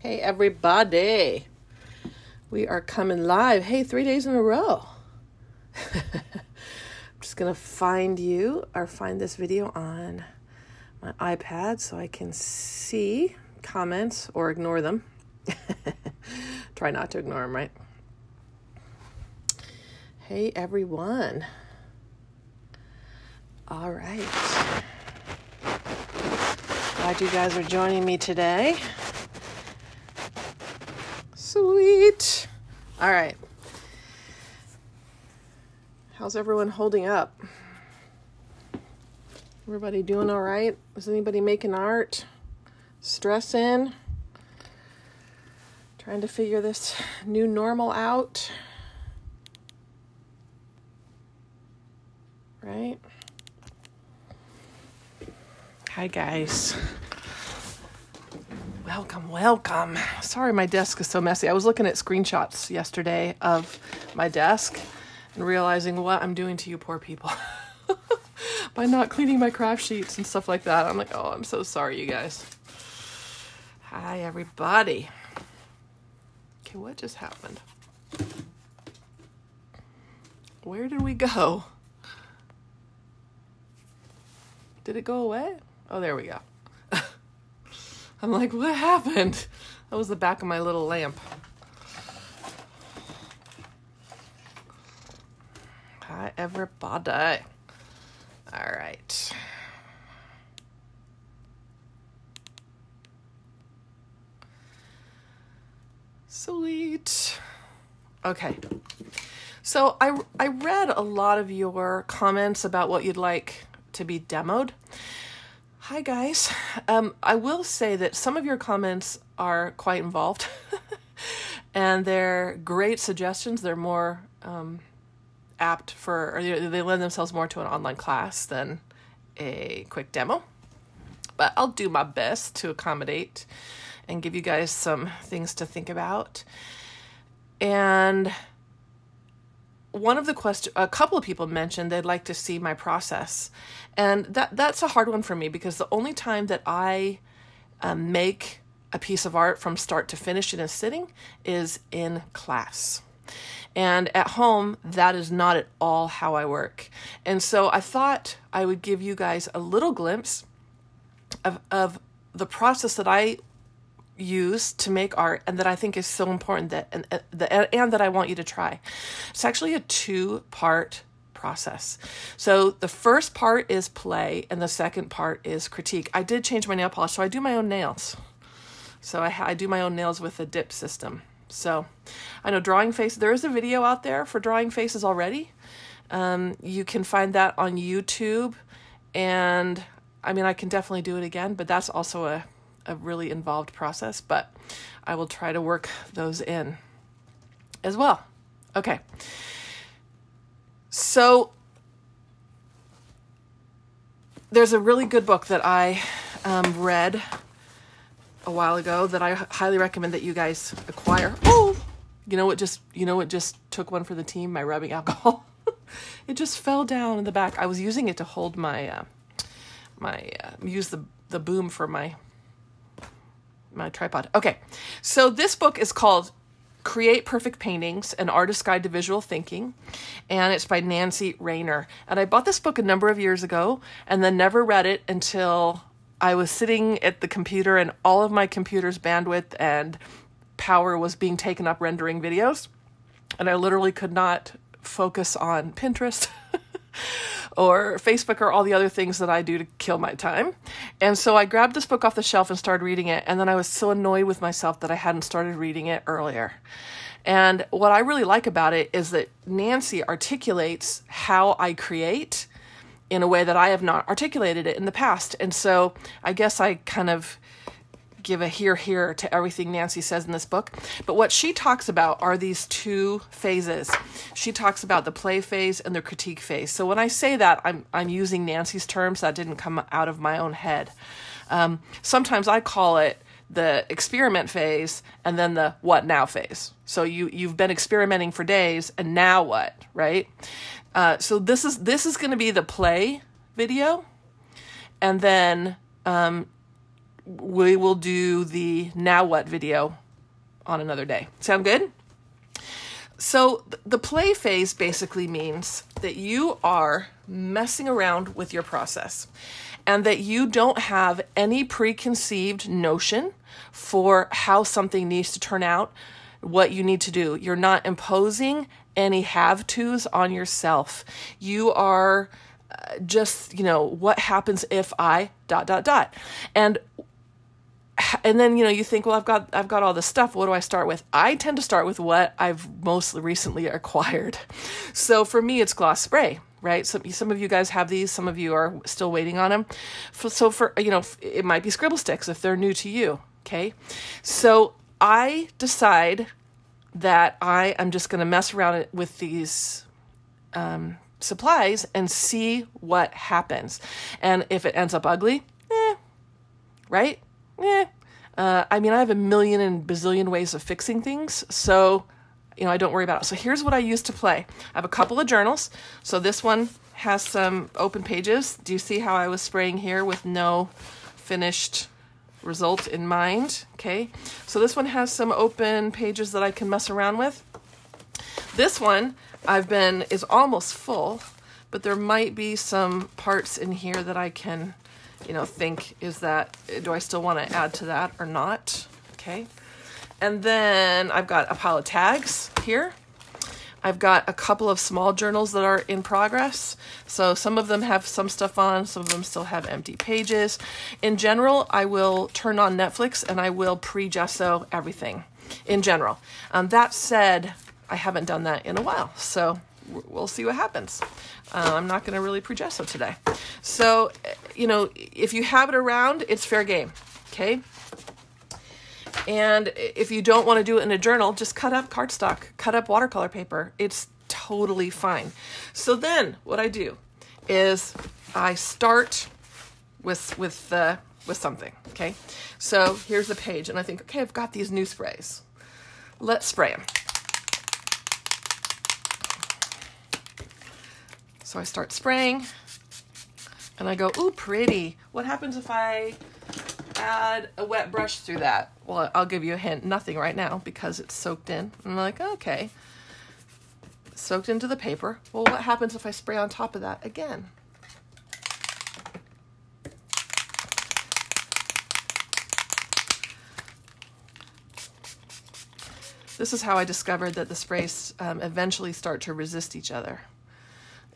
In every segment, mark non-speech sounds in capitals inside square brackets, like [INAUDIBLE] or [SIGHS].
Hey, everybody. We are coming live. Hey, three days in a row. [LAUGHS] I'm just going to find you or find this video on my iPad so I can see comments or ignore them. [LAUGHS] Try not to ignore them, right? Hey, everyone. All right. Glad you guys are joining me today. Sweet. All right. How's everyone holding up? Everybody doing all right? Is anybody making art? Stressing? Trying to figure this new normal out? Right? Hi, guys. Welcome, welcome. Sorry, my desk is so messy. I was looking at screenshots yesterday of my desk and realizing what I'm doing to you poor people [LAUGHS] by not cleaning my craft sheets and stuff like that. I'm like, oh, I'm so sorry, you guys. Hi, everybody. Okay, what just happened? Where did we go? Did it go away? Oh, there we go. I'm like, what happened? That was the back of my little lamp. Hi, everybody. All right. Sweet. Okay. So I I read a lot of your comments about what you'd like to be demoed. Hi, guys. Um, I will say that some of your comments are quite involved [LAUGHS] and they're great suggestions. They're more um, apt for, or they lend themselves more to an online class than a quick demo. But I'll do my best to accommodate and give you guys some things to think about. And one of the question a couple of people mentioned they'd like to see my process. And that that's a hard one for me because the only time that i um, make a piece of art from start to finish in a sitting is in class. And at home that is not at all how i work. And so i thought i would give you guys a little glimpse of, of the process that i use to make art and that I think is so important that and, and, and that I want you to try. It's actually a two part process. So the first part is play and the second part is critique. I did change my nail polish, so I do my own nails. So I, I do my own nails with a dip system. So I know drawing face, there is a video out there for drawing faces already. Um, you can find that on YouTube. And I mean, I can definitely do it again, but that's also a a really involved process, but I will try to work those in as well. Okay. So there's a really good book that I um, read a while ago that I highly recommend that you guys acquire. Oh, you know what? Just you know what? Just took one for the team. My rubbing [LAUGHS] alcohol. it just fell down in the back. I was using it to hold my uh, my uh, use the the boom for my my tripod. Okay, so this book is called Create Perfect Paintings An Artist's Guide to Visual Thinking, and it's by Nancy Reyner. And I bought this book a number of years ago and then never read it until I was sitting at the computer and all of my computer's bandwidth and power was being taken up rendering videos. And I literally could not focus on Pinterest. [LAUGHS] [LAUGHS] or Facebook or all the other things that I do to kill my time. And so I grabbed this book off the shelf and started reading it. And then I was so annoyed with myself that I hadn't started reading it earlier. And what I really like about it is that Nancy articulates how I create in a way that I have not articulated it in the past. And so I guess I kind of give a here here to everything Nancy says in this book. But what she talks about are these two phases. She talks about the play phase and the critique phase. So when I say that, I'm I'm using Nancy's terms. That didn't come out of my own head. Um, sometimes I call it the experiment phase and then the what now phase. So you you've been experimenting for days and now what, right? Uh, so this is this is going to be the play video, and then um, we will do the now what video on another day. Sound good? So, the play phase basically means that you are messing around with your process and that you don't have any preconceived notion for how something needs to turn out, what you need to do. You're not imposing any have tos on yourself. You are uh, just, you know, what happens if I dot dot dot. And [SIGHS] and then you know you think well i've got i've got all this stuff. What do i start with? I tend to start with what i've most recently [LAUGHS] acquired. So for me it's gloss spray right? Some, some of you guys have these. Some of you are still waiting on them so for you know it might be scribble sticks if they're new to you okay? So i decide that i am just going to mess around with these um, supplies and see what happens. And if it ends up ugly eh, right eh. Uh, I mean, I have a million and bazillion ways of fixing things, so you know I don't worry about it. So here's what I use to play. I have a couple of journals. So this one has some open pages. Do you see how I was spraying here with no finished result in mind? Okay. So this one has some open pages that I can mess around with. This one I've been is almost full, but there might be some parts in here that I can you know, think is that, do I still want to add to that or not? Okay. And then I've got a pile of tags here. I've got a couple of small journals that are in progress. So some of them have some stuff on, some of them still have empty pages. In general, I will turn on Netflix and I will pre gesso everything in general. Um, that said, I haven't done that in a while. So we'll see what happens. Uh, I'm not going to really pre gesso today. So, you know, if you have it around, it's fair game. Okay. And if you don't want to do it in a journal, just cut up cardstock, cut up watercolor paper. It's totally fine. So then what I do is I start with with uh, with something. Okay. So here's the page, and I think, okay, I've got these new sprays. Let's spray them. So I start spraying and I go, ooh, pretty. What happens if I add a wet brush through that? Well, I'll give you a hint. Nothing right now because it's soaked in. I'm like, okay. Soaked into the paper. Well, what happens if I spray on top of that again? This is how I discovered that the sprays um, eventually start to resist each other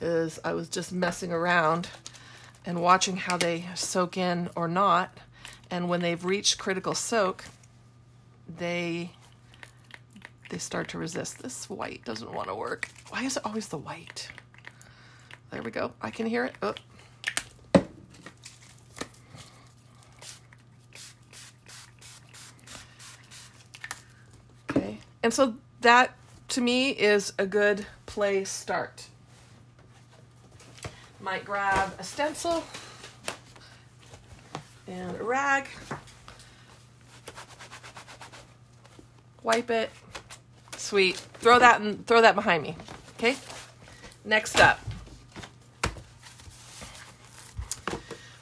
is I was just messing around and watching how they soak in or not. And when they've reached critical soak, they they start to resist. This white doesn't want to work. Why is it always the white? There we go. I can hear it. Oh. Okay. And so that to me is a good play start. Might grab a stencil and a rag. Wipe it. Sweet. Throw that and throw that behind me. Okay? Next up.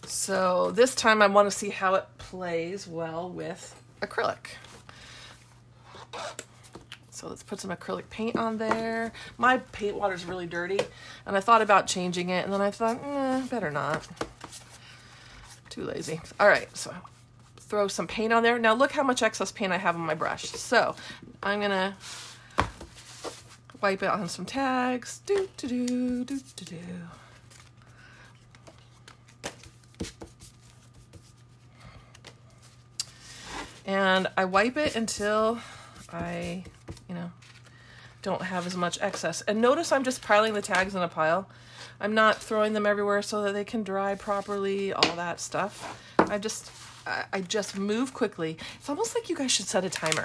So this time I want to see how it plays well with acrylic. So let's put some acrylic paint on there. My paint water is really dirty, and I thought about changing it, and then I thought, eh, better not. Too lazy. All right, so throw some paint on there. Now look how much excess paint I have on my brush. So I'm gonna wipe it on some tags. Do do do do do do. And I wipe it until I you know, don't have as much excess. And notice I'm just piling the tags in a pile. I'm not throwing them everywhere so that they can dry properly, all that stuff. I just, I just move quickly. It's almost like you guys should set a timer.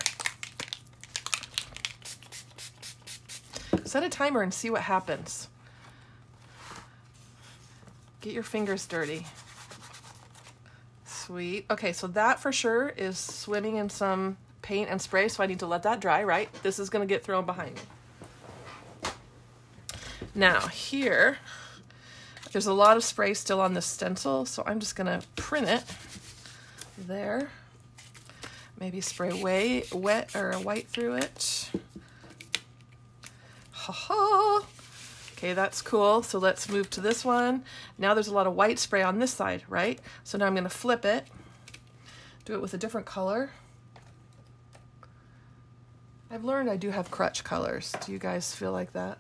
Set a timer and see what happens. Get your fingers dirty. Sweet. Okay, so that for sure is swimming in some paint and spray, so I need to let that dry, right? This is going to get thrown behind me. Now, here, there's a lot of spray still on the stencil, so I'm just going to print it there. Maybe spray way wet or white through it. Ha ha. Okay, that's cool. So let's move to this one. Now there's a lot of white spray on this side, right? So now I'm gonna flip it, do it with a different color. I've learned I do have crutch colors. Do you guys feel like that?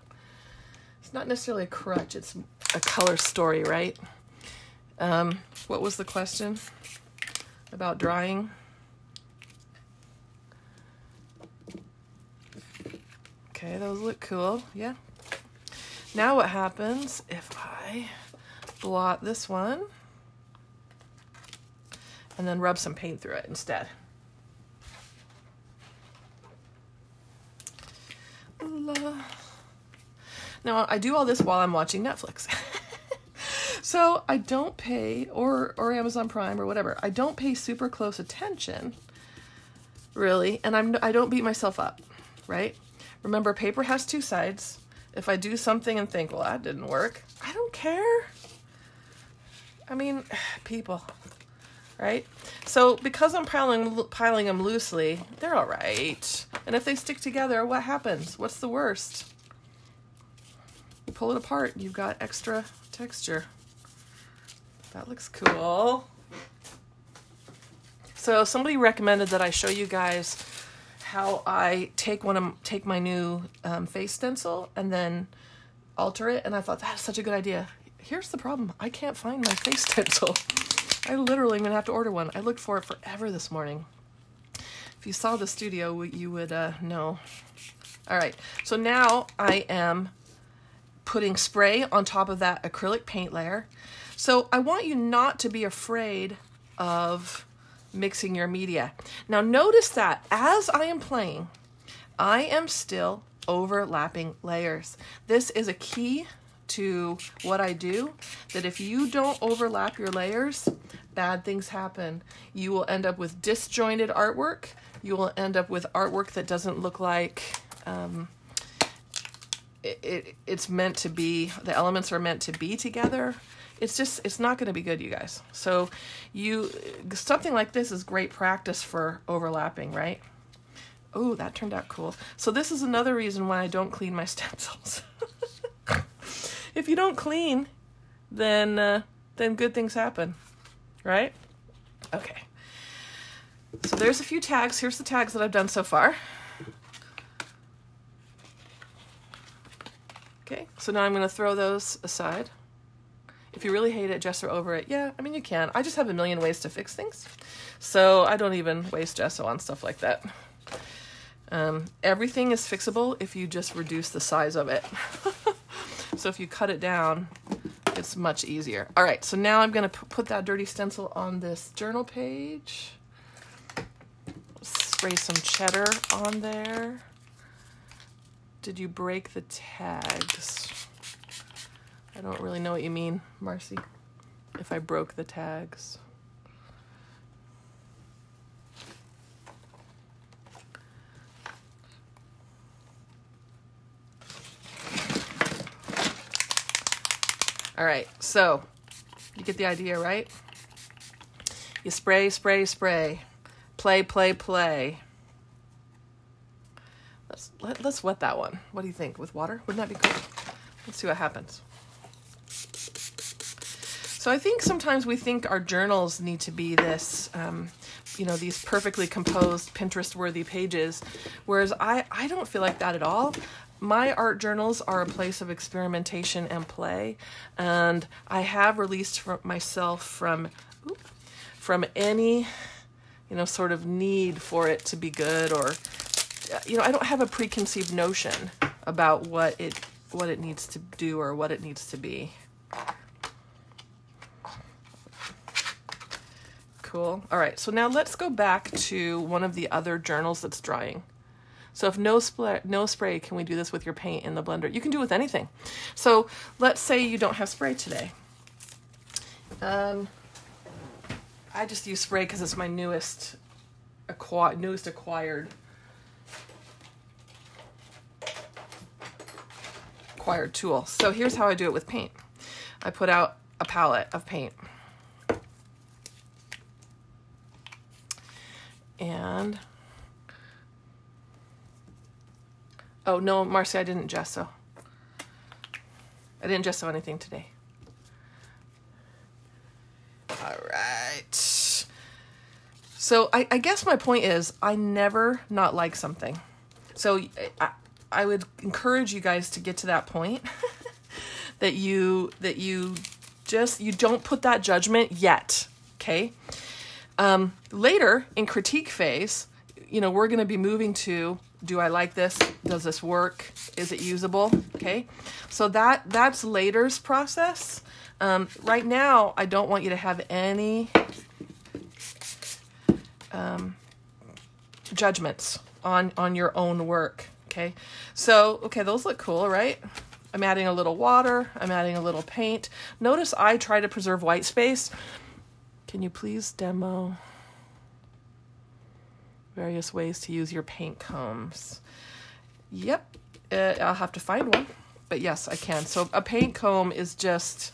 It's not necessarily a crutch, it's a color story, right? Um, what was the question about drying? Okay, those look cool. Yeah. Now what happens if I blot this one and then rub some paint through it instead? Now I do all this while I'm watching Netflix. [LAUGHS] so I don't pay or or Amazon Prime or whatever. I don't pay super close attention really, and I'm I don't beat myself up, right? Remember paper has two sides. If I do something and think, "Well, that didn't work." I don't care. I mean, [SIGHS] people, right? So because I'm piling piling them loosely, they're all right. And if they stick together, what happens? What's the worst? You pull it apart, you've got extra texture. That looks cool. So somebody recommended that I show you guys how I take one of take my new um, face stencil and then alter it, and I thought that's such a good idea. Here's the problem: I can't find my face [LAUGHS] stencil. I literally am gonna have to order one. I looked for it forever this morning. If you saw the studio, you would uh, know. All right, so now I am putting spray on top of that acrylic paint layer. So I want you not to be afraid of mixing your media. Now notice that as I am playing, I am still overlapping layers. This is a key to what I do, that if you don't overlap your layers, bad things happen. You will end up with disjointed artwork. You will end up with artwork that doesn't look like um, it, it, it's meant to be, the elements are meant to be together. It's just, it's not going to be good, you guys. So you, something like this is great practice for overlapping, right? Oh, that turned out cool. So this is another reason why I don't clean my [LAUGHS] stencils. If you don't clean, then uh, then good things happen, right? Okay. So there's a few tags. Here's the tags that I've done so far. Okay, so now I'm going to throw those aside. If you really hate it, gesso over it. Yeah, I mean, you can. I just have a million ways to fix things. So I don't even waste gesso on stuff like that. Um, everything is fixable if you just reduce the size of it. [LAUGHS] so if you cut it down, it's much easier. All right, so now I'm going to put that dirty stencil on this journal page. Spray some cheddar on there. Did you break the tags? I don't really know what you mean, Marcy. If I broke the tags. All right, so you get the idea, right? You spray, spray, spray. Play, play, play. Let's let, let's wet that one. What do you think? With water? Wouldn't that be cool? Let's see what happens. So I think sometimes we think our journals need to be this, um, you know, these perfectly composed Pinterest-worthy pages, whereas I I don't feel like that at all. My art journals are a place of experimentation and play, and I have released myself from from any, you know, sort of need for it to be good or you know, I don't have a preconceived notion about what it what it needs to do or what it needs to be. Cool. All right, so now let's go back to one of the other journals that's drying. So if no spray, no spray, can we do this with your paint in the blender? You can do it with anything. So let's say you don't have spray today. Um, I just use spray because it's my newest, acqui- newest acquired acquired tool. So here's how I do it with paint. I put out a palette of paint. And oh no, Marcy, I didn't gesso. I didn't gesso anything today. All right. So I, I guess my point is I never not like something. So I, I would encourage you guys to get to that point [LAUGHS] that you that you just you don't put that judgment yet. Okay. Um, later in critique phase, you know, we're going to be moving to do I like this? Does this work? Is it usable? Okay. So that that's later's process. Um, right now, I don't want you to have any um, judgments on on your own work. Okay. So okay, those look cool, right? I'm adding a little water. I'm adding a little paint. Notice I try to preserve white space. Can you please demo various ways to use your paint combs? Yep, uh, I'll have to find one. But yes, I can. So a paint comb is just,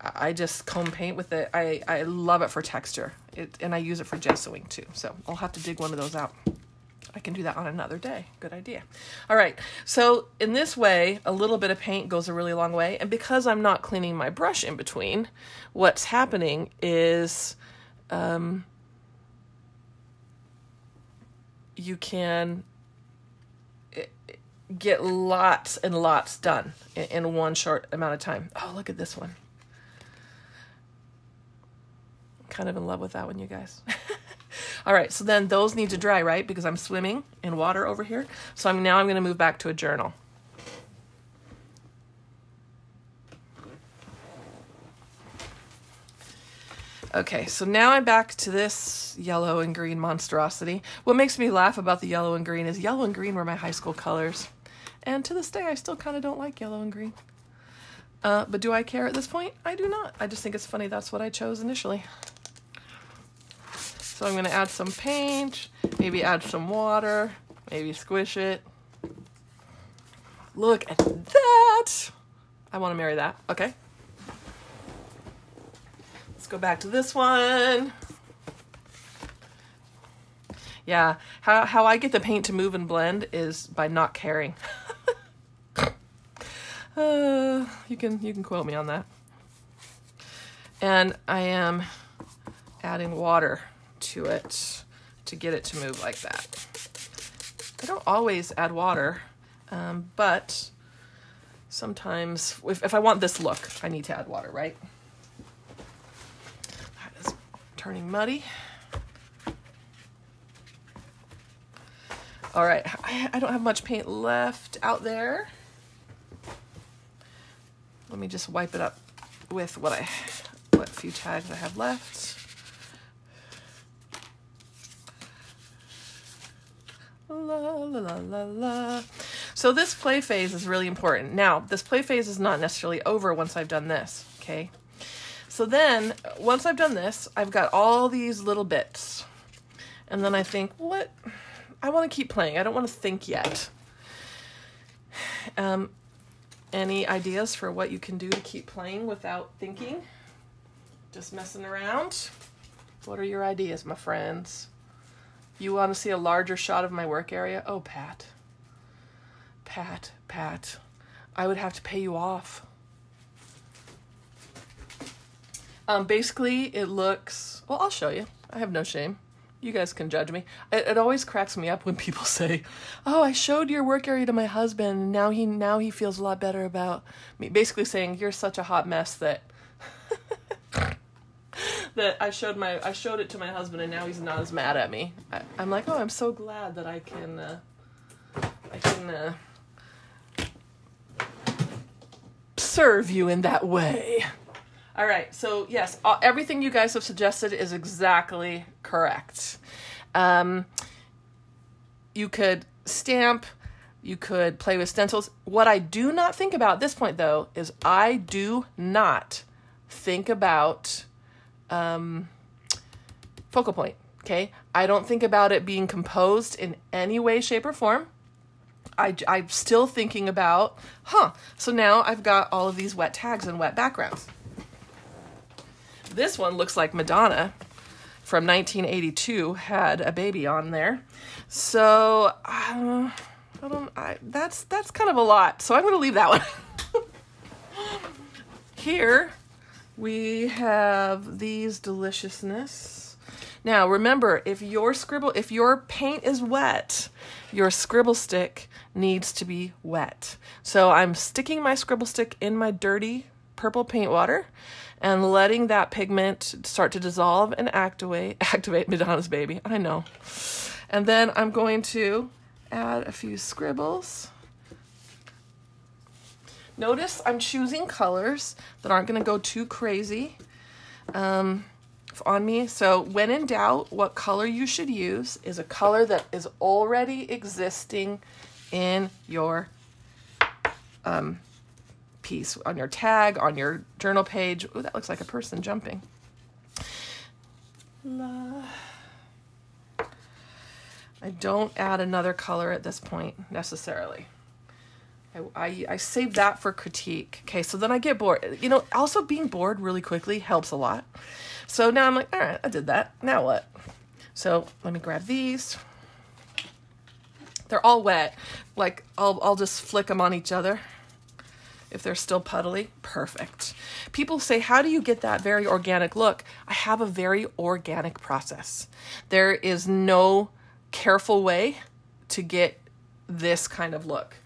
I just comb paint with it. I, I love it for texture. It, and I use it for gessoing too. So I'll have to dig one of those out. I can do that on another day. Good idea. All right. So in this way, a little bit of paint goes a really long way. And because I'm not cleaning my brush in between, what's happening is um, you can eh, get lots and lots done in, one short amount of time. Oh, look at this one. I'm kind of in love with that one, you guys. [LAUGHS] All right, so then those need to dry, right? Because I'm swimming in water over here. So I'm now I'm going to move back to a journal. Okay, so now I'm back to this yellow and green monstrosity. What makes me laugh about the yellow and green is yellow and green were my high school colors. And to this day, I still kind of don't like yellow and green. Uh, but do I care at this point? I do not. I just think it's funny that's what I chose initially. So I'm going to add some paint, maybe add some water, maybe squish it. Look at that. I want to marry that. Okay. Go back to this one. Yeah, how, how I get the paint to move and blend is by not caring. [LAUGHS] uh, you can you can quote me on that. And I am adding water to it to get it to move like that. I don't always add water, um, but sometimes if, if I want this look, I need to add water, right? Turning muddy. All right, I, don't have much paint left out there. Let me just wipe it up with what I, what few tags I have left. La, la, la. So this play phase is really important. Now, this play phase is not necessarily over once I've done this, okay? So then, once I've done this, I've got all these little bits. And then I think, what? I want to keep playing. I don't want to think yet. Um, any ideas for what you can do to keep playing without thinking? Just messing around? What are your ideas, my friends? You want to see a larger shot of my work area? Oh, Pat. Pat, Pat. I would have to pay you off. Um, basically, it looks. Well, I'll show you. I have no shame. You guys can judge me. It, it always cracks me up when [LAUGHS] people say, "Oh, I showed your work area to my husband, and now he now he feels a lot better about me." Basically, saying you're such a hot mess that [LAUGHS] that I showed my I showed it to my husband and now he's not as mad at me. I, am like, oh, I'm so glad that I can uh, I can uh, serve you in that way. All right, so yes, uh, everything you guys have suggested is exactly correct. Um, you could stamp, you could play with stencils. What I do not think about at this point, though, is I do not think about um, focal point. Okay, I don't think about it being composed in any way, shape, or form. I, I'm still thinking about, huh, so now I've got all of these wet tags and wet backgrounds. This one looks like Madonna. from 1982 had a baby on there. So uh, I don't. I, that's that's kind of a lot. So I'm going to leave that one. [LAUGHS] Here we have these deliciousness. Now remember, if your scribble, if your paint is wet, your scribble stick needs to be wet. So I'm sticking my scribble stick in my dirty purple paint water and letting that pigment start to dissolve and activate [LAUGHS] activate Madonna's baby. I know. And then I'm going to add a few scribbles. Notice I'm choosing colors that aren't going to go too crazy um, on me. So when in doubt, what color you should use is a color that is already existing in your um, piece, on your tag, on your journal page. Oh, that looks like a person jumping. I don't add another color at this point necessarily. I, I, I save that for critique. Okay, so then I get bored. You know, also being bored really quickly helps a lot. So now I'm like, all right, I did that. Now what? So let me grab these. They're all wet. Like I'll I'll just flick them on each other. If they're still puddly, perfect. People say, How do you get that very organic look? I have a very organic process. There is no careful way to get this kind of look.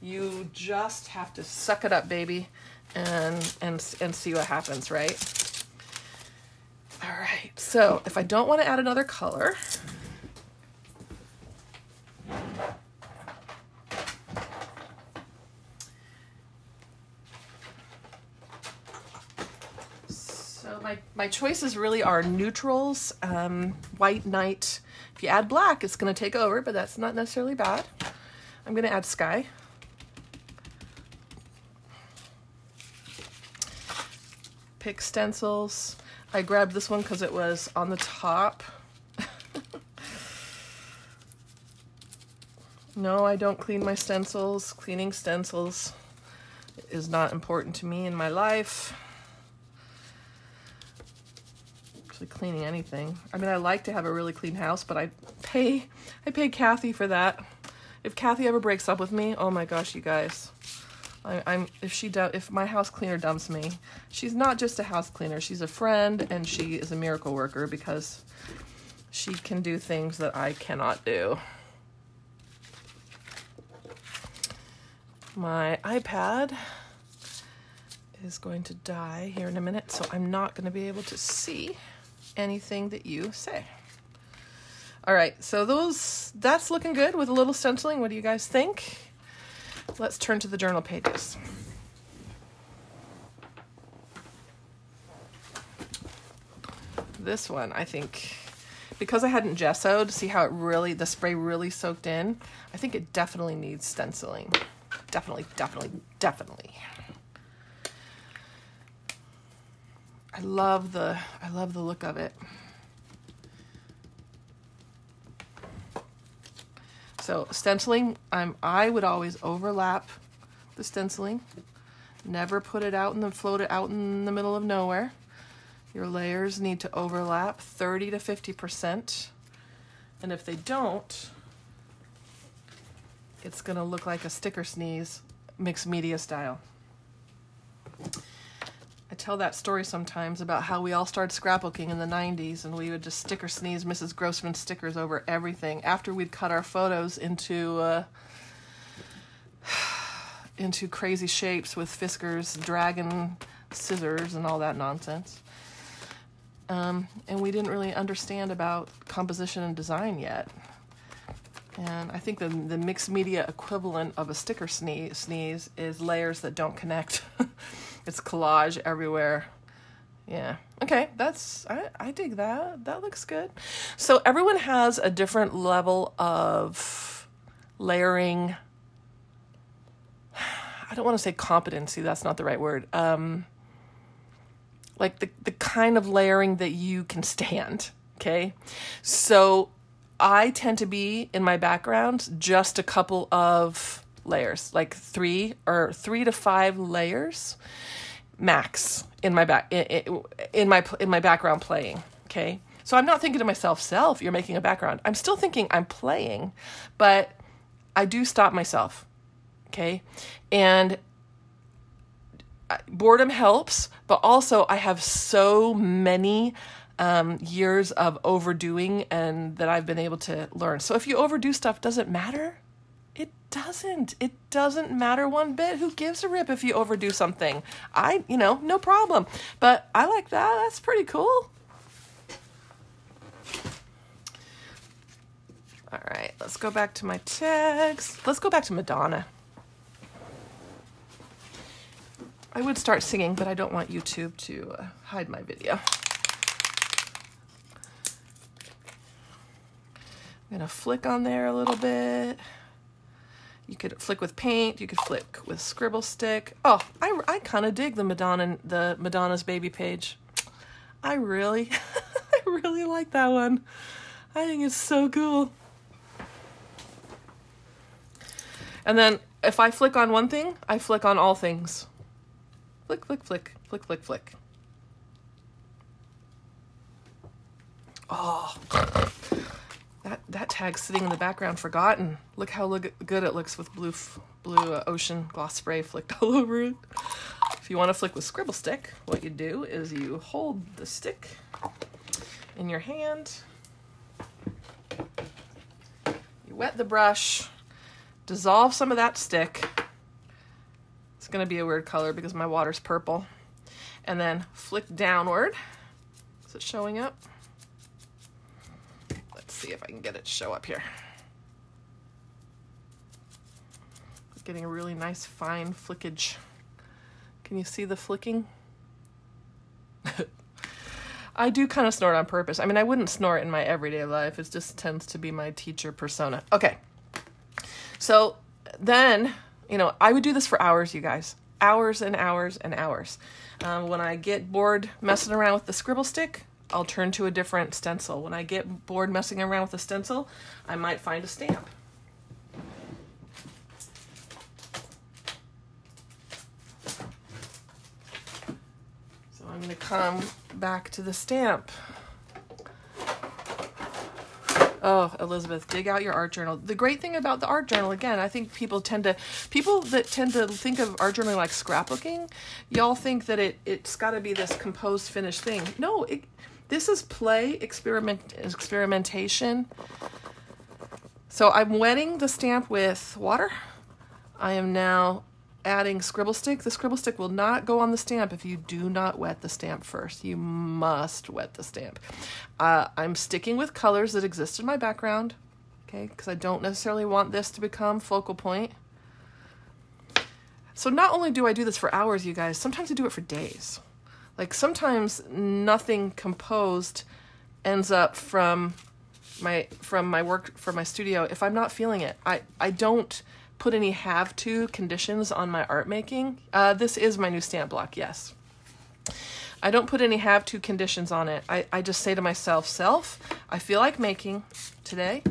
You just have to suck it up, baby, and and and see what happens, right? All right. So, if I don't want to add another color, so my my choices really are neutrals, um, white night. If you add black, it's going to take over, but that's not necessarily bad. I'm going to add sky. Pick stencils. I grabbed this one because it was on the top. [LAUGHS] no, I don't clean my stencils. Cleaning stencils is not important to me in my life. Actually cleaning anything. I mean, I like to have a really clean house, but I pay I pay Kathy for that. If Kathy ever breaks up with me, oh my gosh, you guys. I, am if she if my house cleaner dumps me, she's not just a house cleaner. She's a friend and she is a miracle worker because she can do things that I cannot do. My iPad is going to die here in a minute, so I'm not going to be able to see anything that you say. All right, so those that's looking good with a little stenciling. What do you guys think? Let's turn to the journal pages. This one, I think, because I hadn't gessoed, see how it really, the spray really soaked in? I think it definitely needs stenciling. Definitely, definitely, definitely. I love the, I love the look of it. So stenciling, I'm, I would always overlap the stenciling. Never put it out and then float it out in the middle of nowhere. Your layers need to overlap 30 to 50%. And if they don't, it's gonna look like a sticker sneeze mixed media style. I tell that story sometimes about how we all started scrapbooking in the 90s and we would just sticker sneeze Mrs. Grossman stickers over everything after we'd cut our photos into uh, [SIGHS] into crazy shapes with Fiskars, dragon scissors, and all that nonsense. Um, and we didn't really understand about composition and design yet. And I think the, the mixed media equivalent of a sticker sneeze, sneeze is layers that don't connect. [LAUGHS] It's collage everywhere. Yeah. Okay, that's I, I dig that. That looks good. So everyone has a different level of layering. I don't want to say competency, that's not the right word. Um like the the kind of layering that you can stand, okay? So I tend to be in my background just a couple of layers, like 3 or 3 to 5 layers max in my back in, in my in my background playing okay So I'm not thinking to myself, self, you're making a background. I'm still thinking I'm playing, but I do stop myself. Okay. And boredom helps, but also I have so many um, years of overdoing and that I've been able to learn. So if you overdo stuff, does it matter? It doesn't. It doesn't matter one bit. Who gives a rip if you overdo something? I, you know, no problem. But I like that. That's pretty cool. All right, let's go back to my text. Let's go back to Madonna. I would start singing, but I don't want YouTube to uh, hide my video. I'm gonna flick on there a little bit. You could flick with paint. You could flick with scribble stick. Oh, I, I kind of dig the Madonna the Madonna's baby page. I really, [LAUGHS] I really like that one. I think it's so cool. And then if I flick on one thing, I flick on all things. Flick, flick, flick, flick, flick, flick. Oh, that that tag's sitting in the background, forgotten. Look how look, good it looks with blue blue uh, ocean gloss spray flicked [LAUGHS] all over it. If you want to flick with scribble stick, what you do is you hold the stick in your hand. You wet the brush dissolve some of that stick. It's going to be a weird color because my water's purple. And then flick downward. Is it showing up? See if I can get it to show up here. Getting a really nice fine flickage. Can you see the flicking? [LAUGHS] I do kind of snort on purpose. I mean, I wouldn't snort in my everyday life. It just tends to be my teacher persona. Okay. So then, you know, I would do this for hours, you guys. Hours and hours and hours. Um, when I get bored messing around with the scribble stick, I'll turn to a different stencil. When I get bored messing around with a stencil, I might find a stamp. So I'm going to come back to the stamp. Oh, Elizabeth, dig out your art journal. The great thing about the art journal, again, I think people tend to people that tend to think of art journaling like scrapbooking, y'all think that it it's got to be this composed, finished thing. No, it, this is play, experiment, experimentation. So I'm wetting the stamp with water. I am now adding scribble stick. The scribble stick will not go on the stamp if you do not wet the stamp first. You must wet the stamp. Uh, I'm sticking with colors that exist in my background, okay, because I don't necessarily want this to become focal point. So not only do I do this for hours, you guys, sometimes I do it for days. Like sometimes nothing composed ends up from my from my work from my studio if I'm not feeling it. I I don't put any have to conditions on my art making. Uh, this is my new stamp block, yes. I don't put any have to conditions on it. I, I just say to myself, self, I feel like making today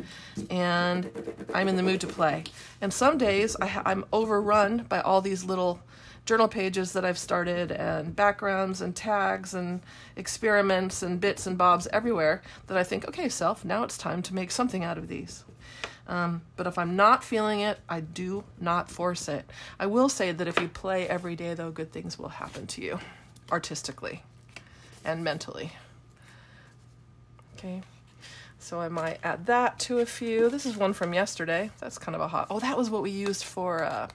and I'm in the mood to play. And some days I, I'm overrun by all these little journal pages that I've started and backgrounds and tags and experiments and bits and bobs everywhere that I think, okay, self, now it's time to make something out of these. Um, but if I'm not feeling it, I do not force it. I will say that if you play every day, though, good things will happen to you artistically and mentally. Okay, so I might add that to a few. This is one from yesterday. That's kind of a hot. Oh, that was what we used for uh,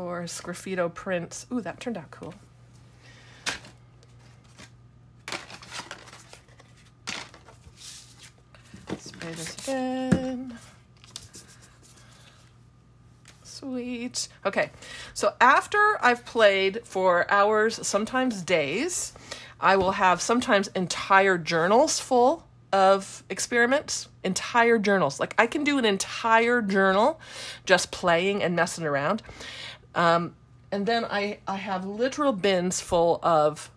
for Sgraffito prints. Ooh, that turned out cool. Spray this again. Sweet. Okay, so after I've played for hours, sometimes days, I will have sometimes entire journals full of experiments, entire journals. Like I can do an entire journal just playing and messing around. Um, and then I, I have literal bins full of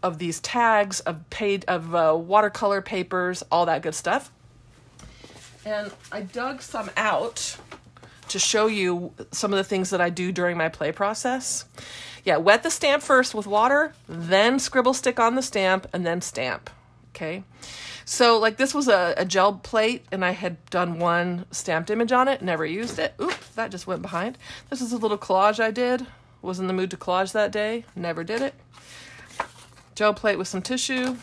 of these tags of paid of uh, watercolor papers, all that good stuff. And I dug some out to show you some of the things that I do during my play process. Yeah, wet the stamp first with water, then scribble stick on the stamp, and then stamp. Okay. So, like, this was a, a gel plate, and I had done one stamped image on it, never used it. Oops, that just went behind. This is a little collage I did. Was in the mood to collage that day, never did it. Gel plate with some tissue,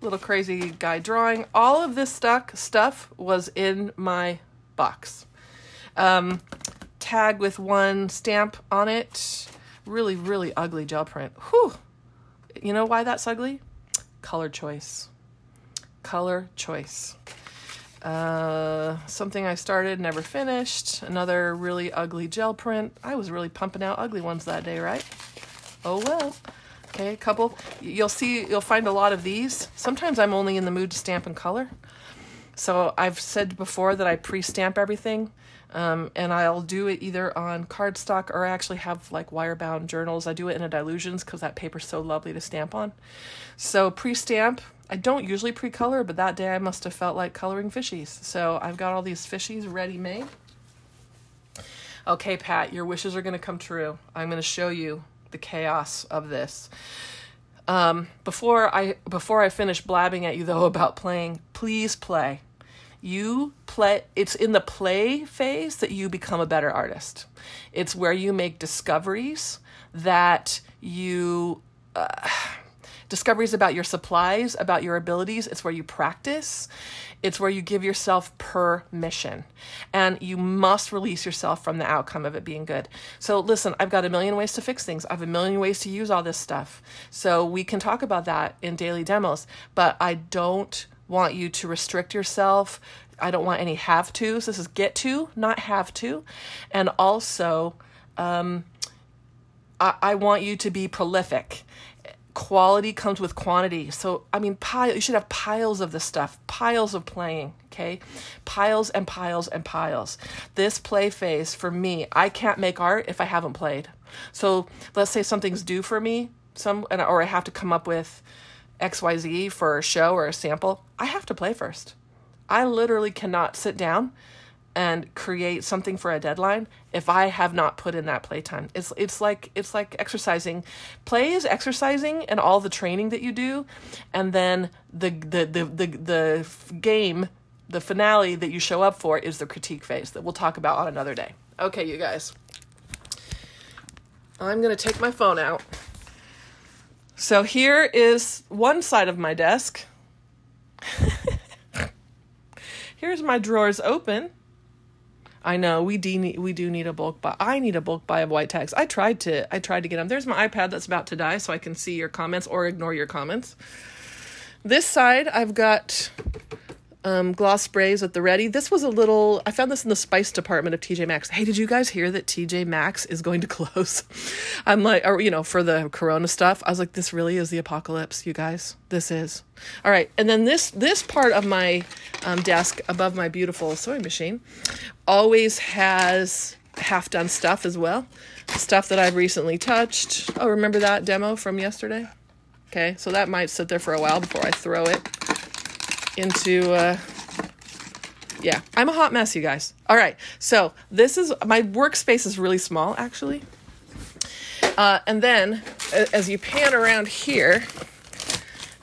little crazy guy drawing. All of this stuck stuff was in my box. Um, tag with one stamp on it. Really, really ugly gel print. Whew. You know why that's ugly? Color choice. Color choice. Uh, something I started, never finished. Another really ugly gel print. I was really pumping out ugly ones that day, right? Oh well. Okay, a couple. You'll see, you'll find a lot of these. Sometimes I'm only in the mood to stamp in color. So I've said before that I pre-stamp everything. Um, and I'll do it either on cardstock or I actually have like wire bound journals. I do it in a Dylusions because that paper's so lovely to stamp on. So pre stamp, I don't usually pre color, but that day I must have felt like coloring fishies. So I've got all these fishies ready made. Okay, Pat, your wishes are going to come true. I'm going to show you the chaos of this. Um, before I before I finish blabbing at you though [LAUGHS] about playing, please play. You play. It's in the play phase that you become a better artist. It's where you make discoveries that you. Uh, discoveries about your supplies, about your abilities. It's where you practice. It's where you give yourself permission. And you must release yourself from the outcome of it being good. So, listen, I've got a million ways to fix things. I have a million ways to use all this stuff. So, we can talk about that in daily demos, but I don't want you to restrict yourself. I don't want any have tos. This is get to, not have to. And also, um, I, I want you to be prolific quality comes with quantity. So, I mean, pile, you should have piles of this stuff, piles of playing, okay? Piles and piles and piles. This play phase for me, I can't make art if I haven't played. So, let's say something's due for me, some or I have to come up with XYZ for a show or a sample. I have to play first. I literally cannot sit down and create something for a deadline if I have not put in that playtime. It's it's like it's like exercising. Play is exercising and all the training that you do, and then the the the the, the game, the finale that you show up for is the critique phase that we'll talk about on another day. Okay, you guys. I'm gonna take my phone out. So here is one side of my desk. [LAUGHS] Here's my drawers open I know we do need we do need a bulk buy. I need a bulk buy of white tags. I tried to I tried to get them. There's my iPad that's about to die, so I can see your comments or ignore your comments. This side I've got um, gloss sprays at the ready. This was a little, I found this in the spice department of TJ Maxx. Hey, did you guys hear that TJ Maxx is going to [LAUGHS] close? I'm like, or, you know, for the corona stuff. I was like, this really is the apocalypse, you guys. This is. All right. And then this, this part of my um, desk above my beautiful sewing machine always has half done stuff as well. Stuff that I've recently touched. Oh, remember that demo from yesterday? Okay. So that might sit there for a while before I throw it into uh yeah i'm a hot mess you guys. All right so this is my workspace is really small actually. Uh, and then as you pan around here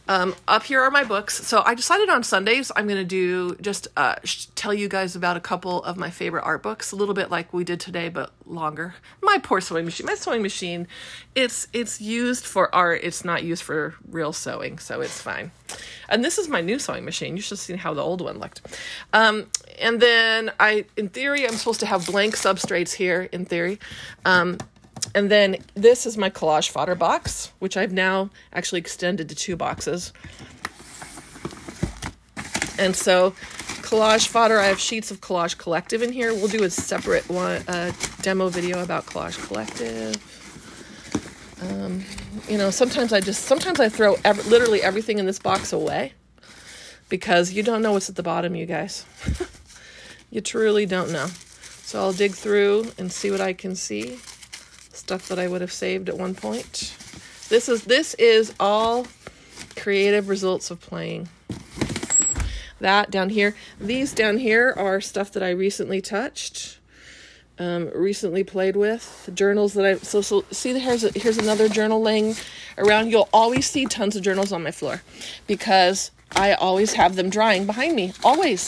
um, up here are my books. So I decided on Sundays I'm going to do just uh, tell you guys about a couple of my favorite art books, a little bit like we did today, but longer. My poor sewing machine. My sewing machine, it's it's used for art. It's not used for real sewing, so it's fine. And this is my new sewing machine. You should see how the old one looked. Um, and then I, in theory, I'm supposed to have blank substrates here. In theory. Um, and then this is my collage fodder box, which I've now actually extended to two boxes. And so collage fodder, I have sheets of Collage Collective in here. We'll do a separate one, uh, demo video about Collage Collective. Um, you know, sometimes I just, sometimes I throw ev- literally everything in this box away because you don't know what's at the bottom, you guys. [LAUGHS] you truly don't know. So I'll dig through and see what I can see stuff that I would have saved at one point. This is this is all creative results of playing. That down here, these down here are stuff that I recently touched. um, recently played with, journals that I so so see here's a, here's another journal laying around. You'll always see tons of journals on my floor because I always have them drying behind me, always.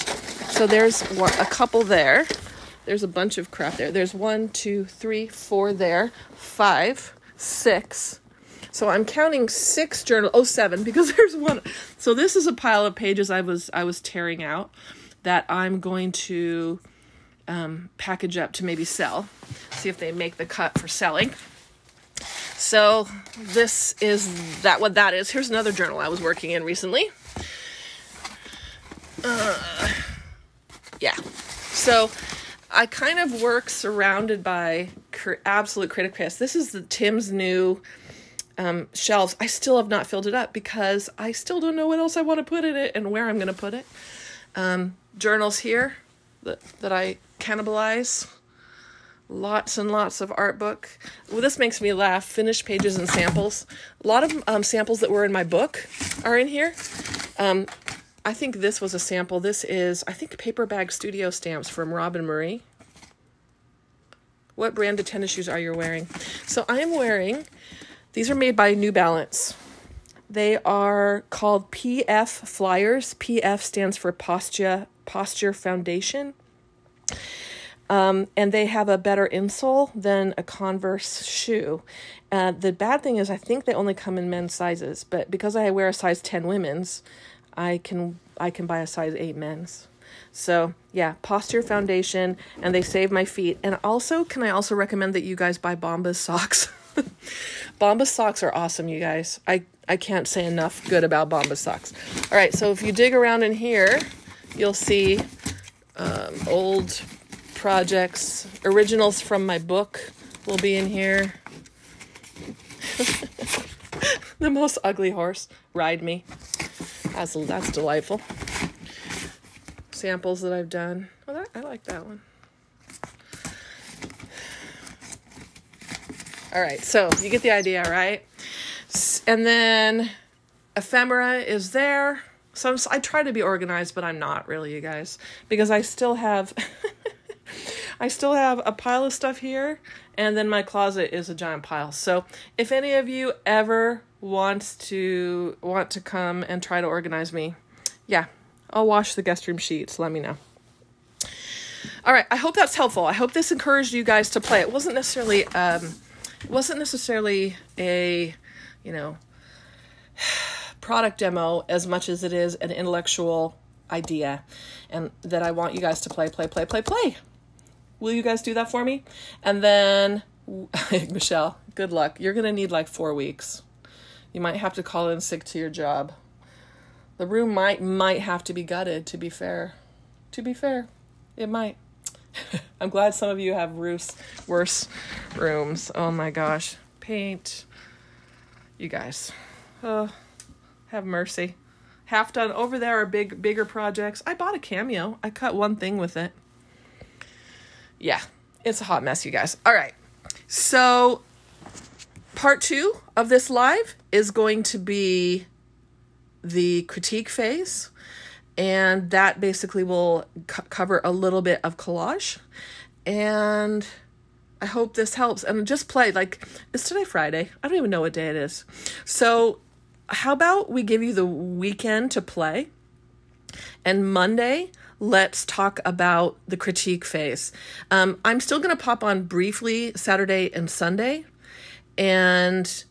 So there's a couple there. There's a bunch of crap there. There's one, two, three, four there, five, six. So I'm counting six journal. Oh, seven because [LAUGHS] there's one. So this is a pile of pages I was I was tearing out that I'm going to um, package up to maybe sell. See if they make the cut for selling. So this is that what that is. Here's another journal I was working in recently. Uh, yeah. So I kind of work surrounded by cr- absolute critic piss. This is the Tim's new um, shelves. I still have not filled it up because I still don't know what else I want to put in it and where I'm going to put it. Um, journals here that, that I cannibalize. Lots and lots of art book. Well, this makes me laugh. Finished pages and samples. A lot of um, samples that were in my book are in here. I think this was a sample. This is, I think, paper bag studio stamps from Roben-Marie. What brand of tennis shoes are you wearing? So I am wearing, these are made by New Balance. They are called PF Flyers. PF stands for Posture Posture Foundation. Um, and they have a better insole than a Converse shoe. Uh, the bad thing is, I think they only come in men's sizes, but because I wear a size 10 women's, I can I can buy a size 8 men's. So, yeah, Posture Foundation, and they save my feet. And also, can I also recommend that you guys buy Bombas socks? [LAUGHS] Bombas socks are awesome, you guys. I, I can't say enough good about Bombas socks. All right, so if you dig around in here, you'll see um, old projects, originals from my book will be in here. [LAUGHS] the most ugly horse, ride me. That's that's delightful. Samples that I've done. Well, that, I like that one. All right, so you get the idea, right? And then ephemera is there. So I'm, I try to be organized, but I'm not really, you guys, because I still have [LAUGHS] I still have a pile of stuff here, and then my closet is a giant pile. So if any of you ever wants to want to come and try to organize me, yeah, I'll wash the guest room sheets. Let me know. All right, I hope that's helpful. I hope this encouraged you guys to play. It wasn't necessarily um, it wasn't necessarily a you know [SIGHS] product demo as much as it is an intellectual idea and that I want you guys to play, play, play, play, play. Will you guys do that for me? And then, [LAUGHS] Michelle, good luck. You're going to need like four weeks. You might have to call in sick to your job. The room might might have to be gutted. To be fair, to be fair, it might. [LAUGHS] I'm glad some of you have roofs, worse rooms. Oh my gosh, paint. You guys, oh, have mercy. Half done over there are big, bigger projects. I bought a cameo. I cut one thing with it yeah, it's a hot mess, you guys. All right. So, part two of this live is going to be the critique phase. And that basically will c- cover a little bit of collage. And I hope this helps. And just play, like, it's today Friday. I don't even know what day it is. So, how about we give you the weekend to play? And Monday, let's talk about the critique phase. Um, I'm still going to pop on briefly Saturday and Sunday. And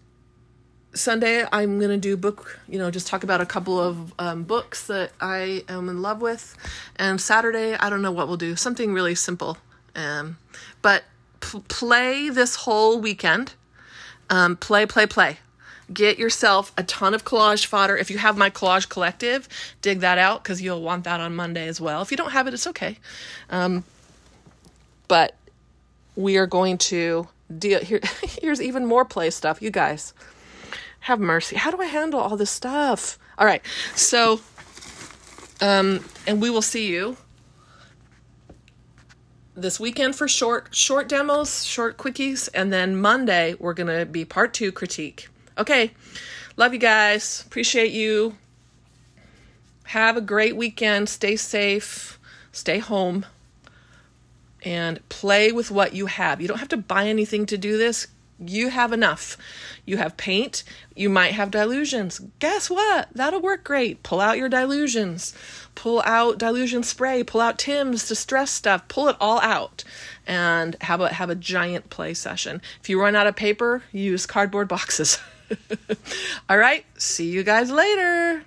Sunday, I'm going to do book, you know, just talk about a couple of um, books that I am in love with. And Saturday, I don't know what we'll do, something really simple. Um, but play this whole weekend. Um, play, play, play get yourself a ton of collage fodder. If you have my collage collective, dig that out because you'll want that on Monday as well. If you don't have it, it's okay. Um, but we are going to deal here. [LAUGHS] Here's even more play stuff. You guys have mercy. How do I handle all this stuff? All right. So, um, and we will see you this weekend for short short demos, short quickies, and then Monday we're gonna be part two critique. Okay. Love you guys. Appreciate you. Have a great weekend. Stay safe. Stay home. And play with what you have. You don't have to buy anything to do this. You have enough. You have paint. You might have Dylusions. Guess what? That'll work great. Pull out your Dylusions. Pull out Dylusion spray. Pull out Tim's distress stuff. Pull it all out and have a have a giant play session. If you run out of paper, use cardboard boxes. [LAUGHS] all right. See you guys later.